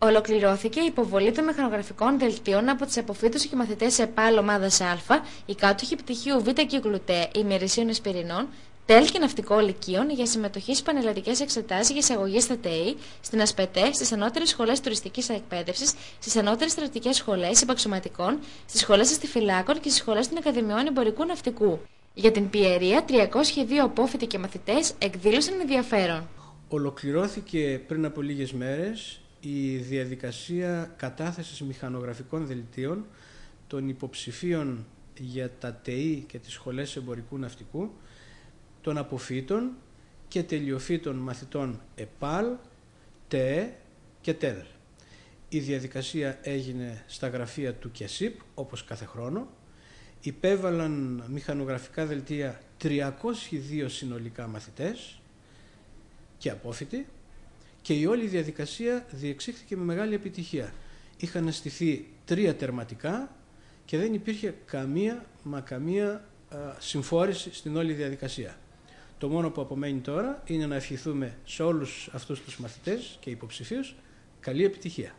Ολοκληρώθηκε η υποβολή των μηχανογραφικών δελτίων από τις αποφύτου και μαθητές ΕΠΑΛ ομάδα Α, οι κάτοχοι πτυχίου Β κύκλου ΤΕ ημερησίων εσπυρινών, ΤΕΛ και ναυτικό λυκείων για συμμετοχή στις πανελλαδικές εξετάσεις για εισαγωγή στα ΤΕΗ, στην ΑΣΠΕΤΕ, στις ανώτερες σχολές τουριστικής εκπαίδευσης, στις ανώτερες στρατιωτικές σχολές υπαξιωματικών, στις σχολές αστιφυλάκων και στις σχολές των Ακαδημιών Εμπορικού Ναυτικού. Για την Πιερία, 302 απόφοιτοι και μαθητές εκδήλωσαν ενδιαφέρον. Ολοκληρώθηκε πριν από λίγες μέρες η διαδικασία κατάθεσης μηχανογραφικών δελτίων των υποψηφίων για τα ΤΕΗ και τις σχολές εμπορικού ναυτικού, των αποφύτων και τελειοφύτων μαθητών ΕΠΑΛ, ΤΕΕ και ΤΕΔΕΛ. Η διαδικασία έγινε στα γραφεία του ΚΕΣΥΠ, όπως κάθε χρόνο. Υπέβαλαν μηχανογραφικά δελτία 302 συνολικά μαθητές και απόφοιτοι και η όλη διαδικασία διεξήχθηκε με μεγάλη επιτυχία. Είχαν στηθεί τρία τερματικά και δεν υπήρχε καμία μα καμία συμφόρηση στην όλη διαδικασία. Το μόνο που απομένει τώρα είναι να ευχηθούμε σε όλους αυτούς τους μαθητές και υποψηφίους καλή επιτυχία.